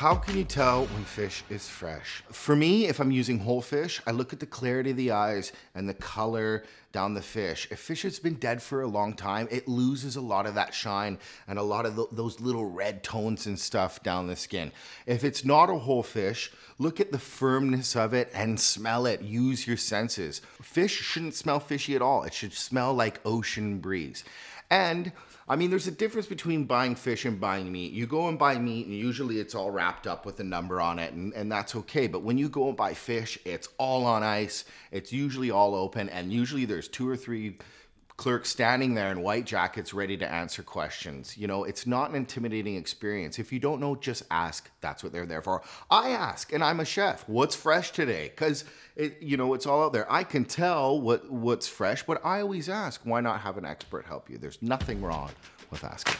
How can you tell when fish is fresh? For me, if I'm using whole fish, I look at the clarity of the eyes and the color down the fish. If fish has been dead for a long time, it loses a lot of that shine and a lot of th those little red tones and stuff down the skin. If it's not a whole fish, look at the firmness of it and smell it. Use your senses. Fish shouldn't smell fishy at all. It should smell like ocean breeze. And I mean, there's a difference between buying fish and buying meat. You go and buy meat, and usually it's all wrapped up with a number on it, and, and that's okay. But when you go and buy fish, it's all on ice, it's usually all open, and usually there's two or three clerks standing there in white jackets ready to answer questions. You know, it's not an intimidating experience. If you don't know, just ask. That's what they're there for. I ask, and I'm a chef. What's fresh today? Because it, you know, it's all out there. I can tell what what's fresh, but I always ask. Why not have an expert help you? There's nothing wrong with asking.